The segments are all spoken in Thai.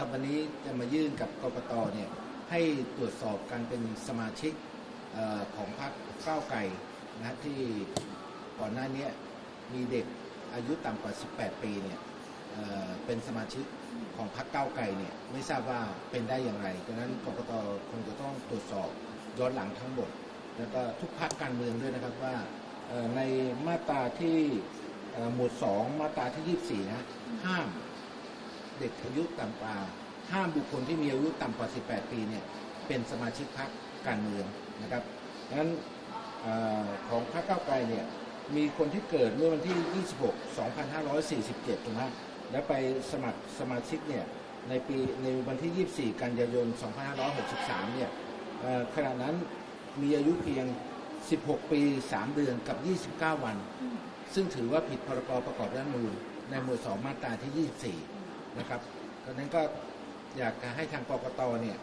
ครับวันนี้จะมายื่นกับกกตเนี่ยให้ตรวจสอบการเป็นสมาชิกออของพรรคก้าวไกลนะฮะที่ก่อนหน้านี้มีเด็กอายุต่ำกว่า 18 ปีเนี่ยเเป็นสมาชิกของพรรคก้าวไกลเนี่ยไม่ทราบว่าเป็นได้อย่างไรดังนั้นกกตคงจะต้องตรวจสอบย้อนหลังทั้งหมด แล้วก็ทุกพรรคการเมืองด้วยนะครับว่าในมาตราที่หมวด 2 มาตราที่ 24 นะห้าม เด็กอายุต่ำกว่าห้ามบุคคลที่มีอายุต่ำกว่า 18 ปีเนี่ยเป็นสมาชิกพรรคการเมืองนะครับดังนั้นเออของพรรคก้าวไกลเนี่ยมีคนที่เกิดเมื่อวันที่ 26 2547ถูกไหมแล้วไปสมัครสมาชิกเนี่ยในปีในวันที่ 24 กันยายน 2563 เนี่ยเอ่อขณะนั้นมีอายุเพียง 16 ปี 3 เดือนกับ 29 วัน ซึ่งถือว่าผิดพรบประกอบรัฐธรรมนูญในหมวด 2 มาตราที่ 24 นะครับดังนั้นก็อยากจะให้ทางกกตเนี่ย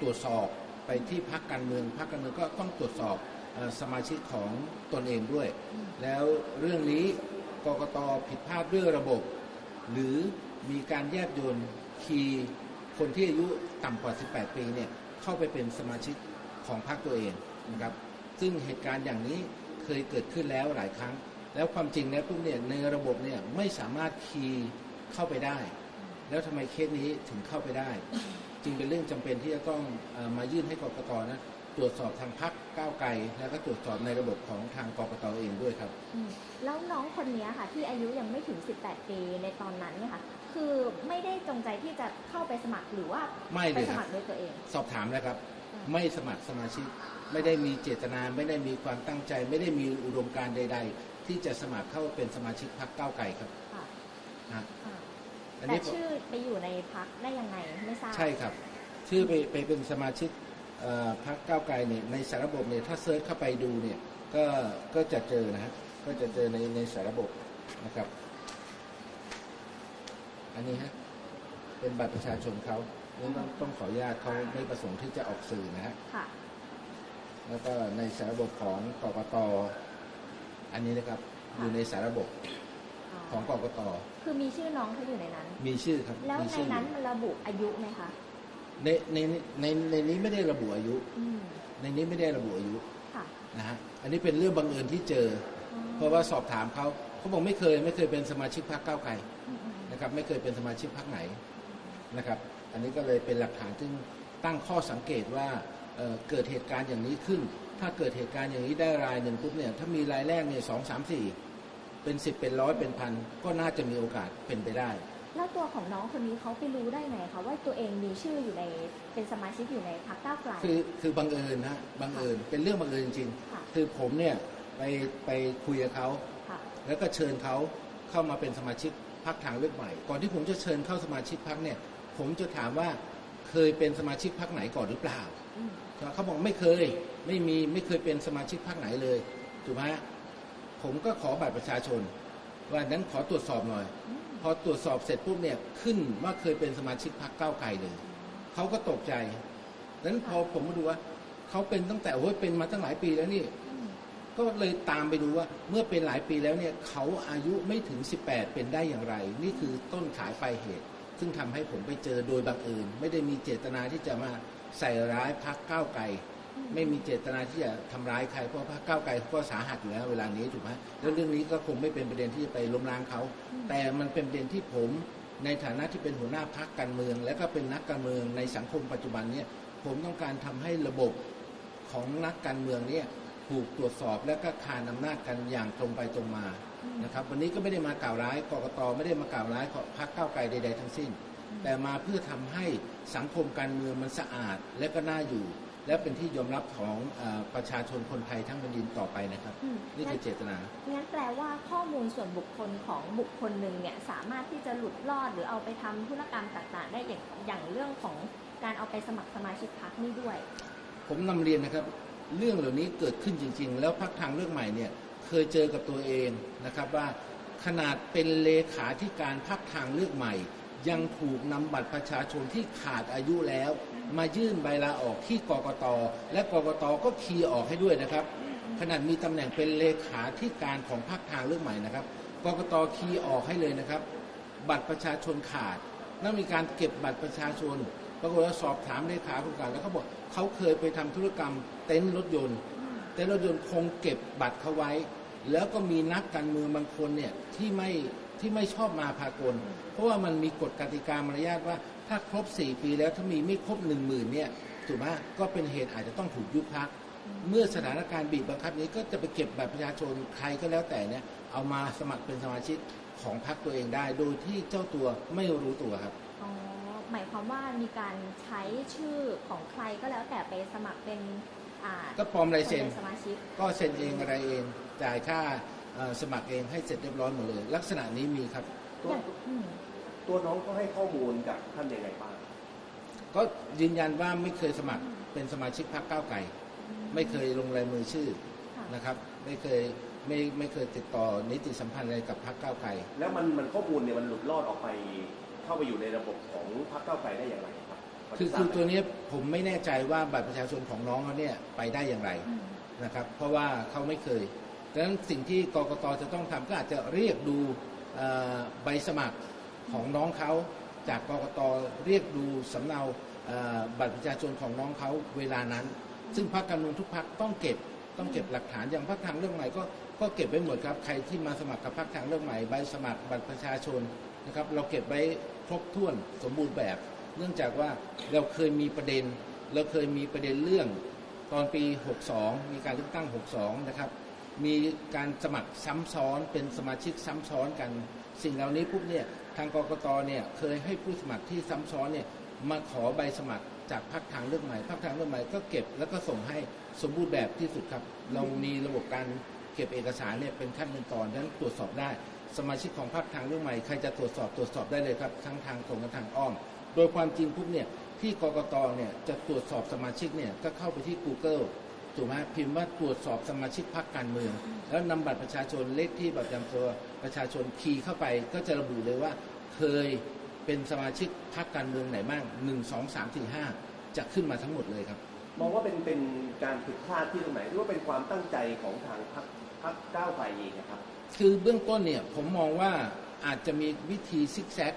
ตรวจสอบไปที่พรรคการเมืองพรรคการเมืองก็ต้องตรวจสอบสมาชิกของตนเองด้วย แล้วเรื่องนี้กกตผิดพลาดเรื่องระบบ หรือมีการแยบยนคีคนที่อายุต่ำกว่า 18 ปีเนี่ยเข้าไปเป็นสมาชิกของพรรคตัวเองนะครับซึ่งเหตุการณ์อย่างนี้เคยเกิดขึ้นแล้วหลายครั้ง แล้วความจริงแล้วพวกเนี่ยในระบบเนี่ยไม่สามารถคีย์เข้าไปได้ แล้วทำไมเคสนี้ถึงเข้าไปได้ จึงเป็นเรื่องจำเป็นที่จะต้องเออมายื่นให้กกตนะตรวจสอบทางพักก้าวไกล แล้วก็ตรวจสอบในระบบของทางกกตเองด้วยครับอืมแล้วน้องคนนี้ค่ะ ที่อายุยังไม่ถึง 18 ปีในตอนนั้นเนี่ยค่ะ คือไม่ได้จงใจที่จะเข้าไปสมัครหรือว่าไม่เลไปยสคมัรับครด้วยตัวเอง สอบถามแล้วครับอืมไม่สมัครสมาชิก ไม่ได้มีเจตนาไม่ได้มีความตั้งใจ ไม่ได้มีอุดมการณ์ใด ๆ ที่จะสมัครเข้าเป็นสมาชิกพรรคก้าวไกลครับค่ะนะ อ่าอันแต่นี้ชื่อไปอยู่ในพักได้ยังไงไม่ทราบใช่ครับ ชื่อไปไปเป็นสมาชิกเอ่อพรรคก้าวไกลเนี่ยในสารระบบเนี่ยถ้าเซิร์ชเข้าไปดูเนี่ยก็ก็จะเจอนะฮะก็จะเจอในในสารระบบนะครับ อันนี้ฮะเป็นบัตรประชาชนเขานี่ต้องต้องขออนุญาตเขาไม่ประสงค์ที่จะออกสื่อนะฮะ ค่ะ แล้วก็ในสารระบบของกกตอันนี้นะครับอยู่ในสารระบบ ของกกตคือมีชื่อน้องเขาอยู่ในนั้น มีชื่อครับแล้วมีในชื่อนั้นมันระบุอายุไหมคะในในในในนี้ไม่ได้ระบุอายุอืมในนี้ไม่ได้ระบุอายุค่ะนะฮะอันนี้เป็นเรื่องบังเอิญที่เจออ๋อเพราะว่าสอบถามเขาเขาบอกไม่เคย ไม่เคยเป็นสมาชิกพรรคก้าวไกลอืมอืมนะครับ ไม่เคยเป็นสมาชิกพรรคไหนนะครับ อันนี้ก็เลยเป็นหลักฐานซึ่งตั้งข้อสังเกตว่าเอ่อเกิดเหตุการณ์อย่างนี้ขึ้น ถ้าเกิดเหตุการณ์อย่างนี้ได้รายหนึ่งปุ๊บเนี่ยถ้ามีรายแรกเนี่ยสองสามสี่ เป็นสิบเป็นร้อยเป็นพันก็น่าจะมีโอกาสเป็นไปได้ แล้วตัวของน้องคนนี้เขาไปรู้ได้ไงคะว่าตัวเองมีชื่ออยู่ในเป็นสมาชิกอยู่ในพรรคก้าวไกล คือคือบังเอิญนะบังเอิญเป็นเรื่องบังเอิญจริงค่ะ ๆคือผมเนี่ยไปไปคุยกับเขาค่ะ แล้วก็เชิญเขาเข้ามาเป็นสมาชิกพรรคทางเลือกใหม่ ก่อนที่ผมจะเชิญเข้าสมาชิกพรรคเนี่ย ผมจะถามว่าเคยเป็นสมาชิกพรรคไหนก่อนหรือเปล่า อืม เขาบอกไม่เคยไม่มีไม่เคยเป็นสมาชิกพรรคไหนเลยถูกไหมฮะ ผมก็ขอบัตรประชาชน ว่านั้นขอตรวจสอบหน่อยอืมพอตรวจสอบเสร็จปุ๊บเนี่ยขึ้นว่าเคยเป็นสมาชิกพรรคก้าวไกลเลยเขาก็ตกใจนั้นพอผมมาดูว่าเขาเป็นตั้งแต่โอ้ยเป็นมาตั้งหลายปีแล้วนี่อืมก็เลยตามไปดูว่าเมื่อเป็นหลายปีแล้วเนี่ยเขาอายุไม่ถึง 18 เป็นได้อย่างไร นี่คือต้นขายปลายเหตุ ซึ่งทำให้ผมไปเจอโดยบังเอิญไม่ได้มีเจตนาที่จะมาใส่ร้ายพักก้าวไกล ไม่มีเจตนาที่จะทำร้ายใครเพราะพรรคก้าวไกลก็สาหัสอยู่แล้วเวลานี้ถูกไหมแล้วเรื่องนี้ก็คงไม่เป็นประเด็นที่จะไปล้มล้างเขา แต่มันเป็นประเด็นที่ผมในฐานะที่เป็นหัวหน้าพักการเมือง และก็เป็นนักการเมืองในสังคมปัจจุบันเนี่ยผมต้องการทำให้ระบบของนักการเมืองเนี่ยถูกตรวจสอบและก็คานอำนาจกันอย่างตรงไปตรงมานะครับวันนี้ก็ไม่ได้มากล่าวร้ายกรกตไม่ได้มากล่าวร้ายพรรคก้าวไกลใด ๆ ทั้งสิ้น แต่มาเพื่อทำให้สังคมการเมืองมันสะอาดและก็น่าอยู่ และเป็นที่ยอมรับของเออประชาชนคนไทยทั้งแผ่นดินต่อไปนะครับอืมนี่คือเจตนางั้นแปลว่าข้อมูลส่วนบุคคลของบุคคลหนึ่งเนี่ยสามารถที่จะหลุดรอดหรือเอาไปทำธุรกรรมต่างๆ ได้อย่างอย่างเรื่องของการเอาไปสมัครสมาชิกพรรคนี่ด้วย ผมนำเรียนนะครับ เรื่องเหล่านี้เกิดขึ้นจริง ๆ แล้วพักทางเลือกใหม่เนี่ยเคยเจอกับตัวเองนะครับว่าขนาดเป็นเลขาธิการพักทางเลือกใหม่ ยังถูกนำบัตรประชาชนที่ขาดอายุแล้ว มายื่นใบลาออกที่กกต และกกตก็คีย์ออกให้ด้วยนะครับขนาดมีตำแหน่งเป็นเลขาธิการของพรรคทางเลือกใหม่นะครับกกตคีย์ออกให้เลยนะครับ บัตรประชาชนขาดนั่นมีการเก็บบัตรประชาชนปรากฏว่าสอบถามเลขาผู้การแล้วเขาบอกเขาเคยไปทำธุรกรรมเต็นท์รถยนต์ เต็นท์รถยนต์คงเก็บบัตรเขาไว้ แล้วก็มีนักการเมืองบางคนเนี่ยที่ไม่ที่ไม่ชอบมาพากล เพราะว่ามันมีกฎกติกามารยาทว่า ถ้าครบ4ปีแล้วถ้ามีไม่ครบ1 0,000เนี่ยถูกไหมก็เป็นเหตุอาจจะต้องถูกยุบพัก เมื่อสถานการณ์บีบบังคับนี้ก็จะไปเก็บบัตรประชาชนใครก็แล้วแต่เนี่ยเอามาสมัครเป็นสมาชิกของพรรคตัวเองได้ โดยที่เจ้าตัวไม่รู้ตัวครับอ๋อหมายความว่ามีการใช้ชื่อของใครก็แล้วแต่ไปสมัครเป็นอ่าก็ปลอมลายเซ็นคป็สมาชิกก็เซ็นเองอะไรเองจ่ายค่าเอ่อสมัครเองให้เสร็จเรียบร้อยหมดเลย ลักษณะนี้มีครับ ตัวอย่างอืมตัวน้องเขาให้ข้อมูลกับท่านยังไงบ้างก็ยืนยันว่าไม่เคยสมัครเป็นสมาชิกพรรคก้าวไก่ ไม่เคยลงลายมือชื่อค่ะนะครับ ไม่เคยไม่ไม่เคยติดต่อนิติสัมพันธ์อะไรกับพรรคก้าวไก่แล้วมันมันข้อมูลเนี่ยมันหลุดรอดออกไป เข้าไปอยู่ในระบบของพรรคก้าวไกลได้อย่างไรครับพคือจะทราคืบอไหมตัวเนี้ยผมไม่แน่ใจว่าบัตรประชาชนของน้องเขาเนี่ยไปได้อย่างไรอืมนะครับ เพราะว่าเขาไม่เคยดังนั้นสิ่งที่กกตจะต้องทำก็อาจจะเรียกดูเอ่อใบสมัคร ของน้องเขาจากกรกตเรียกดูสำเนาบัตรประชาชนของน้องเขาเวลานั้น ซึ่งพรรคการเมืองทุกพรรคต้องเก็บต้องเก็บหลักฐานอย่างพรรคทางเรื่องใหม่ก็ก็เก็บไว้หมดครับ ใครที่มาสมัครกับพรรคทางเรื่องใหม่ใบสมัครบัตรประชาชนนะครับ เราเก็บไว้ครบถ้วนสมบูรณ์แบบ เนื่องจากว่าเราเคยมีประเด็น เราเคยมีประเด็นเรื่อง ตอนปี 62 มีการเลือกตั้ง 62 นะครับ มีการสมัครซ้ำซ้อนเป็นสมาชิกซ้ำซ้อนกัน สิ่งเหล่านี้ปุ๊บเนี่ยทางกกตเนี่ยเคยให้ผู้สมัครที่ซ้ำซ้อนเนี่ยมาขอใบสมัครจากพรรคทางเลือกใหม่พรรคทางเลือกใหม่ก็เก็บแล้วก็ส่งให้สมบูรณ์แบบที่สุดครับ เรามีระบบการเก็บเอกสารเนี่ยเป็นขั้นเป็นตอนดังนั้นตรวจสอบได้ สมาชิกของพรรคทางเลือกใหม่ใครจะตรวจสอบตรวจสอบได้เลยครับทั้งทางตรงและทางอ้อม โดยความจริงปุ๊บเนี่ยที่กกตเนี่ยจะตรวจสอบสมาชิกเนี่ยก็เข้าไปที่ Google ถูกไหมพิมพ์ว่าตรวจสอบสมาชิกพรรคการเมือง แล้วนำบัตรประชาชนเลขที่บัตรประจำตัวประชาชนคีย์เข้าไปก็จะระบุเลยว่าเคยเป็นสมาชิกพรรคการเมืองไหนบ้างหนึ่งสองสามสี่ห้าจะขึ้นมาทั้งหมดเลยครับ มองว่าเป็นเป็นการผิดพลาดที่ตรงไหนหรือว่าเป็นความตั้งใจของทางพรรคพรรคก้าวไกลเองนะครับ คือเบื้องต้นเนี่ยผมมองว่าอาจจะมีวิธีซิกแซก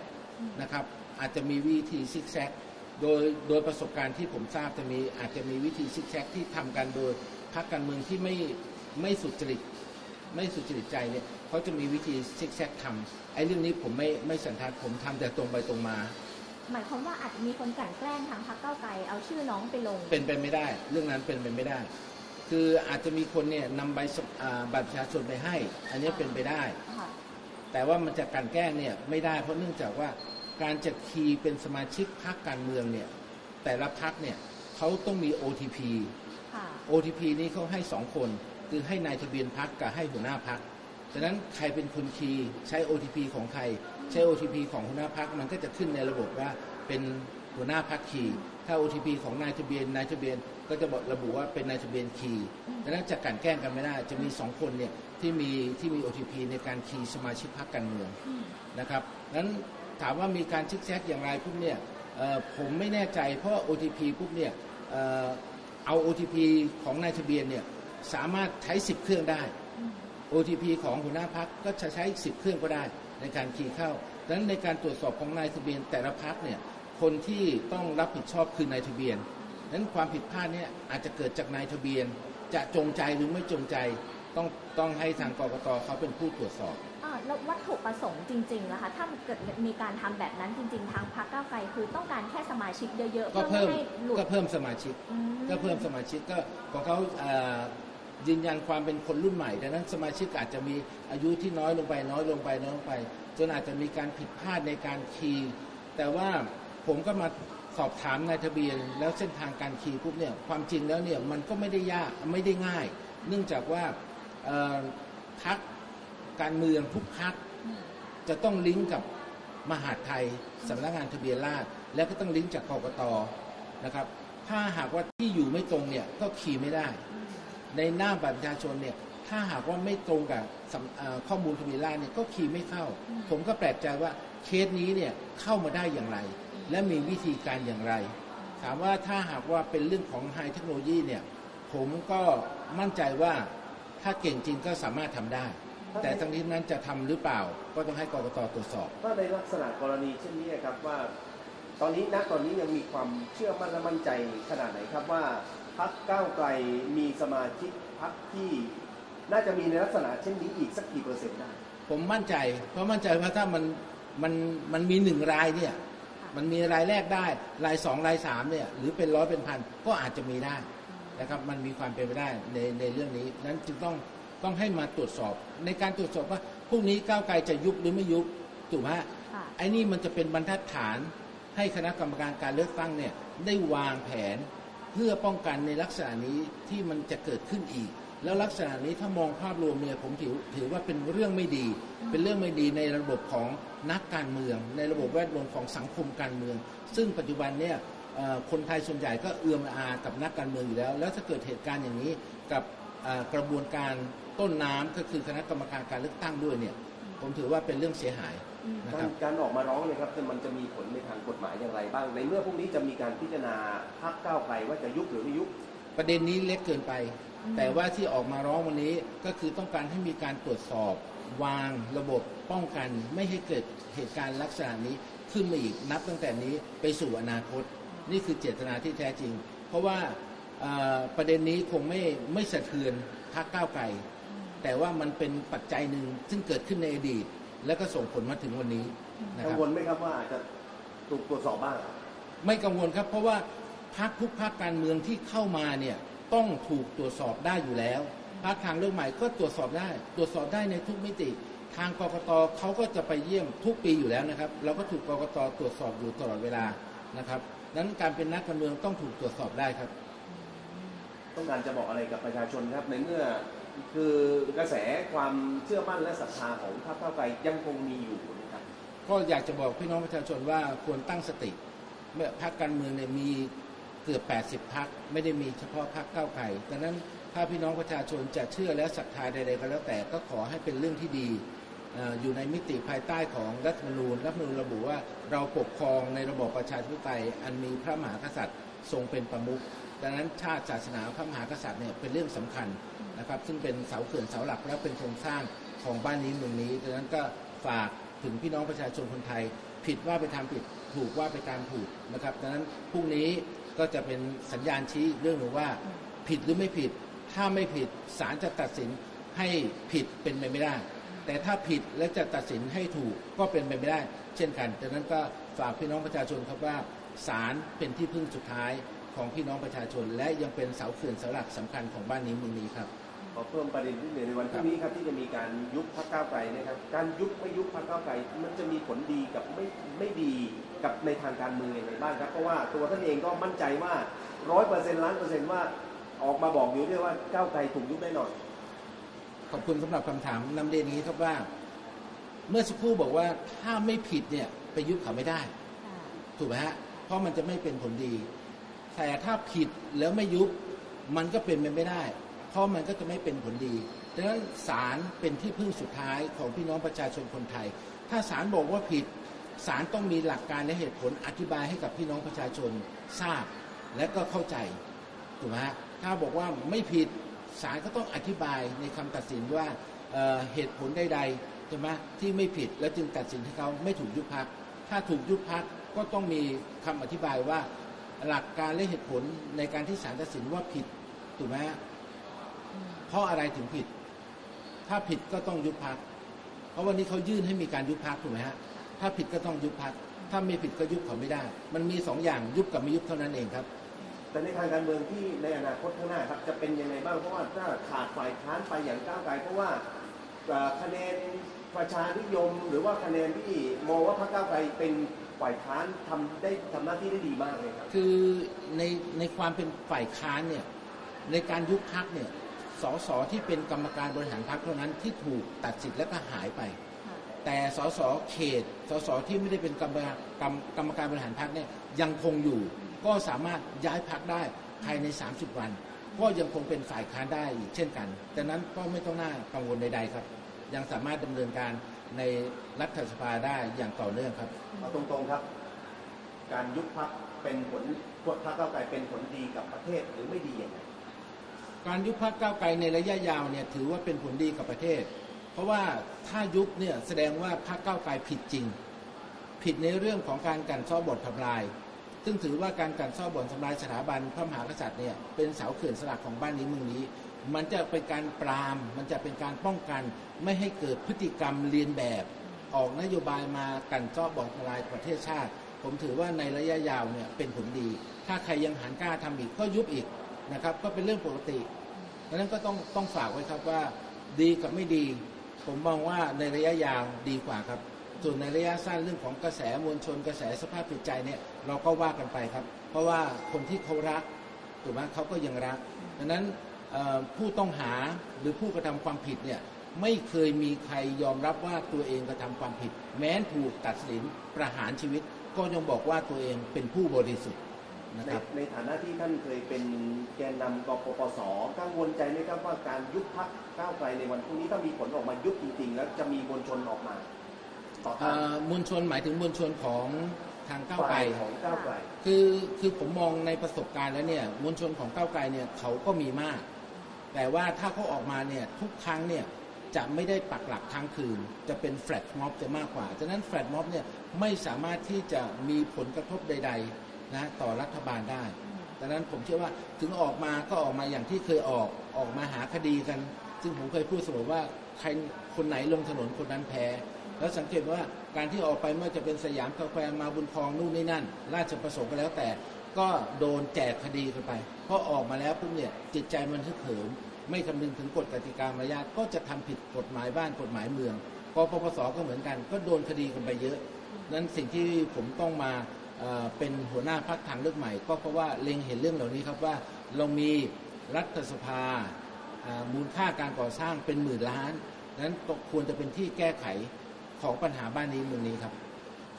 นะครับอาจจะมีวิธีซิกแซก โดยโดยประสบการณ์ที่ผมทราบจะมีอาจจะมีวิธีซิกแซกที่ทำกันโดยพรรคการเมืองที่ไม่ไม่สุจริตไม่สุจริตใจเนี่ยเขาจะมีวิธีซิกแซกทำไอ้เรื่องนี้ผมไม่ไม่สันทัดผมทำแต่ตรงไปตรงมา หมายความว่าอาจจะมีคนกลั่นแกล้งทางพรรคก้าวไกลเอาชื่อน้องไปลง เป็นไปไม่ได้ เรื่องนั้นเป็นไปไม่ได้ คืออาจจะมีคนเนี่ยนำใบสอ่าบัตรประชาชนไปให้ อันนี้เป็นไปได้ค่ะแต่ว่ามันจะกลันแกล้งเนี่ยไม่ได้เพราะเนื่องจากว่า การจัดคีย์เป็นสมาชิกพรรคการเมืองเนี่ยแต่ละพรรคเนี่ยเขาต้องมี OTP ค่ะ OTP นี้เขาให้สองคน คือให้นายทะเบียนพรรคกับให้หัวหน้าพรรคฉะนั้นใครเป็นคนคีย์ใช้ OTP ของใคร ใช้ OTP ของหัวหน้าพรรคมันก็จะขึ้นในระบบว่าเป็นหัวหน้าพรรคคีย์ถ้า OTP ของนายทะเบียนนายทะเบียนก็จะบอกระบุว่าเป็นนายทะเบียนคีย์ดังนั้นจะกลันแกล้งกันไม่ได้ จะมีสองคนเนี่ยที่มีที่มี OTP ในการคีย์สมาชิกพรรคการเมืองอืมนะครับนั้น ถามว่ามีการชิกแซกอย่างไรปุ๊บเนี่ยผมไม่แน่ใจเพราะ OTP ปุ๊บเนี่ยเอา OTP ของนายทะเบียนเนี่ยสามารถใช้ 10 เครื่องได้ OTP ของหัวหน้าพักก็จะใช้10 เครื่องก็ได้ในการคีย์เข้าดังนั้นในการตรวจสอบของนายทะเบียนแต่ละพักเนี่ยคนที่ต้องรับผิดชอบคือนายทะเบียนดังนั้นความผิดพลาดเนี่ยอาจจะเกิดจากนายทะเบียน จะจงใจหรือไม่จงใจต้องต้องให้ทางกรกตเขาเป็นผู้ตรวจสอบ แล้ววัตถุประสงค์จริงๆนะคะถ้าเกิดมีการทำแบบนั้นจริง ๆ ทางพรรคก้าวไกลคือต้องการแค่สมาชิกเยอะๆก็เพื่อเพิ่มไม่ให้หลุดก็เพิ่มสมาชิกอืมก็เพิ่มสมาชิกก็ของเขาเอ่อยืนยันความเป็นคนรุ่นใหม่ดังนั้นสมาชิกอาจจะมีอายุที่น้อยลงไปน้อยลงไปน้อยลงไป จนอาจจะมีการผิดพลาดในการคีย์แต่ว่าผมก็มาสอบถามนายทะเบียน แล้วเส้นทางการคีย์ปุ๊บเนี่ยความจริงแล้วเนี่ยมันก็ไม่ได้ยากไม่ได้ง่าย เนื่องจากว่าเอ่อพัก การเมืองทุกพักจะต้องลิงก์กับมหาดไทยสำนักงานทะเบียนราษฎรแล้วก็ต้องลิงก์จากกกตนะครับ ถ้าหากว่าที่อยู่ไม่ตรงเนี่ยก็คีย์ไม่ได้ ในหน้าบัตรประชาชนเนี่ยถ้าหากว่าไม่ตรงกับข้อมูลทะเบียนราษฎรเนี่ยก็คีย์ไม่เข้า ผมก็แปลกใจว่าเคสนี้เนี่ยเข้ามาได้อย่างไร และมีวิธีการอย่างไร ถามว่าถ้าหากว่าเป็นเรื่องของไฮเทคโนโลยีเนี่ยผมก็มั่นใจว่าถ้าเก่งจริงก็สามารถทำได้ แต่ทั้งนี้นั้นจะทำหรือเปล่า ก็ต้องให้กกตตรวจสอบถ้าในลักษณะกรณีเช่นนี้ครับว่า ตอนนี้ณตอนนี้ยังมีความเชื่อมั่นและมั่นใจขนาดไหนครับว่าพักก้าวไกลมีสมาชิกพักที่น่าจะมีในลักษณะเช่นนี้อีกสักกี่เปอร์เซ็นต์ได้ ผมมั่นใจ เพราะมั่นใจว่าถ้ามันมันมันมีหนึ่งรายเนี่ย มันมีรายแรกได้ รายสองรายสามเนี่ย หรือเป็นร้อยเป็นพันก็อาจจะมีได้นะครับ มันมีความเป็นไปได้ในในเรื่องนี้ นั้นจึงต้อง ต้องให้มาตรวจสอบ ในการตรวจสอบว่าพรุ่งนี้ก้าวไกลจะยุบหรือไม่ยุบถูกไหมฮะค่ะไอ้นี่มันจะเป็นบรรทัดฐานให้คณะกรรมการการเลือกตั้งเนี่ยได้วางแผนเพื่อป้องกันในลักษณะนี้ที่มันจะเกิดขึ้นอีก แล้วลักษณะนี้ถ้ามองภาพรวมเนี่ยผมถือถือว่าเป็นเรื่องไม่ดี เป็นเรื่องไม่ดีในระบบของนักการเมือง ในระบบแวดวงของสังคมการเมือง ซึ่งปัจจุบันเนี่ยเอ่อคนไทยส่วนใหญ่ก็เอื้อมละอากับนักการเมืองอยู่แล้ว แล้วถ้าเกิดเหตุการณ์อย่างนี้กับเอ่อ กระบวนการต้นน้ำก็คือคณะกรรมการการเลือกตั้งด้วยเนี่ย ผมถือว่าเป็นเรื่องเสียหายนะกาครัรบการออกมาร้องเนี่ยครับมันจะมีผลในทางกฎหมายอย่างไรบ้าง ในเมื่อพรุ่งนี้จะมีการพิจารณาพักก้าวไกลว่าจะยุบหรือไม่ยุบประเด็นนี้เล็กเกินไปอืมแต่ว่าที่ออกมาร้องวันนี้ก็คือต้องการให้มีการตรวจสอบ วางระบบป้องกันไม่ให้เกิดเหตุการณ์ลักษณะนี้ขึ้นมาอีกนับตั้งแต่นี้ไปสู่อนาคต นี่คือเจตนาที่แท้จริง เพราะว่าเอ่อ ประเด็นนี้คงไม่ไม่สะเทือนพรรคก้าวไกลแต่ว่ามันเป็นปัจจัยหนึ่งซึ่งเกิดขึ้นในอดีต แล้วก็ส่งผลมาถึงวันนี้นะกัคงรับวลไหมครับว่าอาจจะถูกตรวจสอบบ้าง ไม่กังวลครับเพราะว่าพรรคทุกพรรคการเมืองที่เข้ามาเนี่ยต้องถูกตรวจสอบได้อยู่แล้วพรรคทางเลือกใหม่ก็ตรวจสอบได้ ตรวจสอบได้ในทุกมิติ ทางกกตเขาก็จะไปเยี่ยมทุกปีอยู่แล้วนะครับ เราก็ถูกกกตตรวจสอบอยู่ตลอดเวลานะครับนั้นการเป็นนักการเมืองต้องถูกตรวจสอบได้ครับ ต้องการจะบอกอะไรกับประชาชนครับ ในเมื่อคือกระแสความเชื่อมั่นและศรัทธาของพรรคเก้าวไกลยังคงมีอยู่นะครับ ก็อยากจะบอกพี่น้องประชาชนว่าควรตั้งสติ เมื่อพรรคการเมืองเนี่ยมีเกือบ 80 พรรคไม่ได้มีเฉพาะพรรคเก้าวไกลดังนั้นถ้าพี่น้องประชาชนจะเชื่อและศรัทธาใดๆก็แล้วแต่ก็ขอให้เป็นเรื่องที่ดีเอ่ออยู่ในมิติภายใต้ของรัฐธรรมนูญรัฐธรรมนูญระบุว่าเราปกครองในระบอบประชาธิปไตยอันมีพระมหากษัตริย์ทรงเป็นประมุข ดังนั้นชาติศาสนาพระมหากษัตริย์เนี่ยเป็นเรื่องสำคัญนะครับ ซึ่งเป็นเสาเขื่อนเสาหลักและเป็นโครงสร้างของบ้านนี้เมืองนี้ดังนั้นก็ฝากถึงพี่น้องประชาชนคนไทย ผิดว่าไปทำผิดถูกว่าไปตามถูกนะครับดังนั้นพรุ่งนี้ก็จะเป็นสัญญาณชี้เรื่องหนึ่งว่าผิดหรือไม่ผิด ถ้าไม่ผิดศาลจะตัดสินให้ผิดเป็นไปไม่ได้ แต่ถ้าผิดและจะตัดสินให้ถูกก็เป็นไปไม่ได้ เช่นกันดังนั้นก็ฝากพี่น้องประชาชนครับว่าศาลเป็นที่พึ่งสุดท้าย ของพี่น้องประชาชน และยังเป็นเสาเขื่อนเสาหลักสำคัญของบ้านนี้เมืองนี้ครับขอเพิ่มประเด็นที่หนึ่งในวันพรุ่งนี้ครับที่จะมีการยุบพรรคก้าวไกลนะครับ การยุบไม่ยุบพรรคก้าวไกลมันจะมีผลดีกับไม่ไม่ดีกับในทางการเมืองอย่างไรบ้างครับเพราะว่าตัวท่านเองก็มั่นใจว่าร้อยเปอร์เซ็นต์ล้านเปอร์เซ็นต์ว่าออกมาบอกอยู่ด้วยว่าก้าวไกลถูกยุบแน่นอนขอบคุณสำหรับคำถามนำเรียนอย่างนี้ครับว่า เมื่อสักครู่บอกว่าถ้าไม่ผิดเนี่ยไปยุบเขาไม่ได้ค่ะถูกไหมฮะเพราะมันจะไม่เป็นผลดี แต่ถ้าผิดแล้วไม่ยุบมันก็เป็นไปไม่ได้ เพราะมันก็จะไม่เป็นผลดีดังนั้นศาลเป็นที่พึ่งสุดท้ายของพี่น้องประชาชนคนไทย ถ้าศาลบอกว่าผิดศาลต้องมีหลักการและเหตุผลอธิบายให้กับพี่น้องประชาชนทราบและก็เข้าใจถูกไหมฮะถ้าบอกว่าไม่ผิดศาลก็ต้องอธิบายในคำตัดสินว่าเเหตุผลใดๆใช่ไหมที่ไม่ผิดแล้วจึงตัดสินให้เขาไม่ถูกยุบพัก ถ้าถูกยุบพักก็ต้องมีคำอธิบายว่า หลักการและเหตุผลในการที่ศาลตัดสินว่าผิดถูกไหมฮะเพราะอะไรถึงผิด ถ้าผิดก็ต้องยุบพักเพราะวันนี้เขายื่นให้มีการยุบพักถูกไหมฮะถ้าผิดก็ต้องยุบพักถ้าไม่ผิดก็ยุบเขาไม่ได้ มันมีสองอย่างยุบกับไม่ยุบเท่านั้นเองครับแต่ในทางการเมืองที่ในอนาคตข้างหน้าครับจะเป็นยังไงบ้างเพราะว่าถ้าขาดฝ่ายค้านไปอย่างก้าวไกลเพราะว่าคะแนนประชานิยม หรือว่าคะแนนที่มองว่าพรรคก้าวไกลเป็น ฝ่ายค้านทำได้ทำหน้าที่ได้ดีมากเลยครับ คือในในความเป็นฝ่ายค้านเนี่ยในการยุบพักเนี่ยสสที่เป็นกรรมการบริหารพักเท่านั้นที่ถูกตัดสิทธิ์และก็หายไปค่ะแต่สสเขตสสที่ไม่ได้เป็นกรรมการกรรมกรรมการบริหารพักเนี่ยยังคงอยู่ ก็สามารถย้ายพักได้ภายใน 30 วัน ก็ยังคงเป็นฝ่ายค้านได้อีกเช่นกันดังนั้นก็ไม่ต้องน่ากังวลใดๆครับ ยังสามารถดำเนินการ ในรัฐสภาได้อย่างต่อเนื่องครับ เอาตรงๆครับ การยุบพักเป็นผลพวกพรรคก้าวไกลเป็นผลดีกับประเทศหรือไม่ดีอย่างไรการยุบพักก้าวไกลในระยะยาวเนี่ยถือว่าเป็นผลดีกับประเทศ เพราะว่าถ้ายุบเนี่ยแสดงว่าพรรคก้าวไกลผิดจริง ผิดในเรื่องของการกลั่นซ้อบททำลาย ซึ่งถือว่าการกลั่นซ้อบททำลายสถาบันพระมหากษัตริย์เนี่ยเป็นเสาเขื่อนสลักของบ้านนี้เมืองนี้ มันจะเป็นการปราม มันจะเป็นการป้องกัน ไม่ให้เกิดพฤติกรรมเลียนแบบ ออกนโยบายมากันซ้อบททำลายประเทศชาติ ผมถือว่าในระยะยาวเนี่ยเป็นผลดี ถ้าใครยังหันกล้าทำอีกก็ยุบอีกนะครับ ก็เป็นเรื่องปกติดังนั้นก็ต้องต้องฝากไว้ครับว่า ดีกับไม่ดี ผมมองว่าในระยะยาวดีกว่าครับ ส่วนในระยะสั้นเรื่องของกระแสมวลชน กระแสสภาพจิตใจเนี่ยเราก็ว่ากันไปครับ เพราะว่าคนที่เขารักถูกไหมเขาก็ยังรักดังนั้น ผู้ต้องหาหรือผู้กระทำความผิดเนี่ยไม่เคยมีใครยอมรับว่าตัวเองกระทำความผิด แม้นถูกตัดสินประหารชีวิต ก็ยังบอกว่าตัวเองเป็นผู้บริสุทธิ์นะในครับในฐานะที่ท่านเคยเป็นแกนนำกปปสกังวลใจไหมครับว่าการยุบพักก้าวไกลในวันพรุ่งนี้ถ้ามีผลออกมายุบจริงๆ แล้วจะมีมวลชนออกมาต่อต้าเอ่นอมวลชนหมายถึงมวลชนของทางก้าวไกลฝ่ายของก้าวไกลคือคือผมมองในประสบการณ์แล้วเนี่ยมวลชนของก้าวไกลเนี่ยเขาก็มีมาก แต่ว่าถ้าเขาออกมาเนี่ยทุกครั้งเนี่ยจะไม่ได้ปักหลักค้างคืน จะเป็นแฟลตม็อบจะมากกว่าฉะนั้นแฟลตม็อบเนี่ยไม่สามารถที่จะมีผลกระทบใดๆนะต่อรัฐบาลได้ดังนั้นผมเชื่อว่าถึงออกมาก็ออกมาอย่างที่เคยออกออกมาหาคดีกัน ซึ่งผมเคยพูดเสมอว่าใครคนไหนลงถนนคนนั้นแพ้ แล้วสังเกตว่าการที่ออกไปไม่ว่าจะเป็นสยามกาแฟมาบุญคลองนู่นนี่นั่น ราชประสงค์ก็แล้วแต่ ก็โดนแจกคดีกันไปเพราะออกมาแล้วปุ๊บเนี่ยจิตใจมันฮึกเหิม ไม่คำนึงถึงกฎกติกามารยาทก็จะทำผิดกฎหมายบ้านกฎหมายเมืองกปปสก็เหมือนกัน ก็โดนคดีกันไปเยอะ นั้นสิ่งที่ผมต้องมาเป็นหัวหน้าพักทางเลือกใหม่ ก็เพราะว่าเล็งเห็นเรื่องเหล่านี้ครับว่าเรามีรัฐสภามูลค่าการก่อสร้างเป็นหมื่นล้าน นั้นควรจะเป็นที่แก้ไขของปัญหาบ้านนี้เมืองนี้ครับ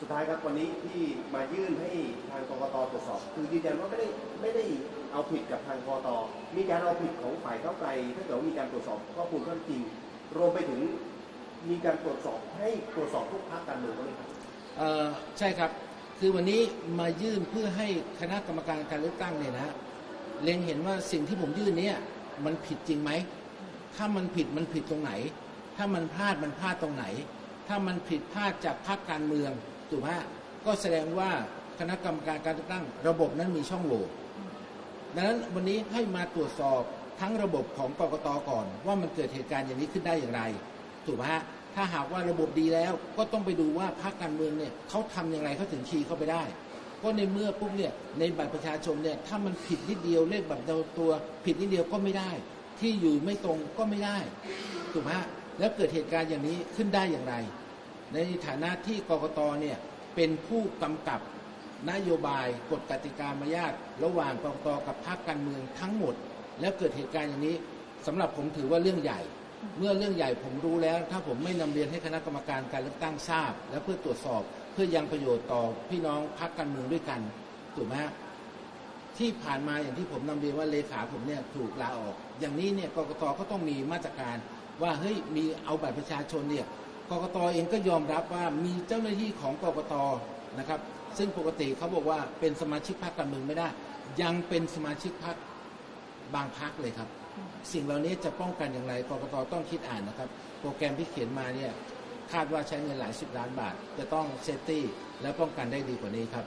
สุดท้ายครับวันนี้ที่มายื่นให้ทางกกตตรวจสอบ คือยืนยันว่าไม่ได้ไม่ได้เอาผิดกับทางกกตมีการเอาผิดของฝ่ายก้าไกลถ้าเกิดว่ามีการตรวจสอบข้อมูลข้อเท็จจริง รวมไปถึงมีการตรวจสอบให้ตรวจสอบทุกพรรคการเมืองด้วยครับเออใช่ครับคือวันนี้มายื่นเพื่อให้คณะกรรมการการเลือกตั้งเนี่ยนะเล็งเห็นว่าสิ่งที่ผมยื่นเนี่ยมันผิดจริงไหมถ้ามันผิดมันผิดตรงไหน ถ้ามันพลาดมันพลาดตรงไหน ถ้ามันผิดพลาดจากพรรคการเมือง ถูกไหมก็แสดงว่าคณะกรรมการการเลือกตั้ง ระบบนั้นมีช่องโหว่ดังนั้นวันนี้ให้มาตรวจสอบทั้งระบบของกกตก่อน ว่ามันเกิดเหตุการณ์อย่างนี้ขึ้นได้อย่างไร ถูกไหมถ้าหากว่าระบบดีแล้วก็ต้องไปดูว่าพรรคการเมืองเนี่ยเขาทำอย่างไรเขาถึงคีย์เข้าไปได้ ก็ในเมื่อปุ๊บเนี่ยในบัตรประชาชนเนี่ยถ้ามันผิดนิดเดียวเลขบัตรตัว ผิดนิดเดียวก็ไม่ได้ ที่อยู่ไม่ตรงก็ไม่ได้ถูกไหมแล้วเกิดเหตุการณ์อย่างนี้ขึ้นได้อย่างไร ในฐานะที่กกตเนี่ยเป็นผู้กำกับนโยบายกฎกติกามายาทระหว่างกกตกับพรรคการเมืองทั้งหมด แล้วเกิดเหตุการณ์อย่างนี้สำหรับผมถือว่าเรื่องใหญ่ เมื่อเรื่องใหญ่ผมรู้แล้ว ถ้าผมไม่นำเรียนให้คณะกรรมการการเลือกตั้งทราบ และเพื่อตรวจสอบเพื่อยังประโยชน์ต่อพี่น้องพรรคการเมืองด้วยกันถูกไหมฮะที่ผ่านมาอย่างที่ผมนำเรียนว่าเลขาผมเนี่ยถูกลาออก อย่างนี้เนี่ยกรกตก็ต้องมีมาตรการว่าเฮ้ยมีเอาบัตรประชาชนเนี่ย กกตเองก็ยอมรับว่ามีเจ้าหน้าที่ของกกตนะครับ ซึ่งปกติเขาบอกว่าเป็นสมาชิกพรรคการเมืองไม่ได้ ยังเป็นสมาชิกพรรคบางพรรคเลยครับ สิ่งเหล่านี้จะป้องกันอย่างไรกกตต้องคิดอ่านนะครับ โปรแกรมที่เขียนมาเนี่ยคาดว่าใช้เงินหลายสิบล้านบาท จะต้องเซฟตี้และป้องกันได้ดีกว่านี้ครับ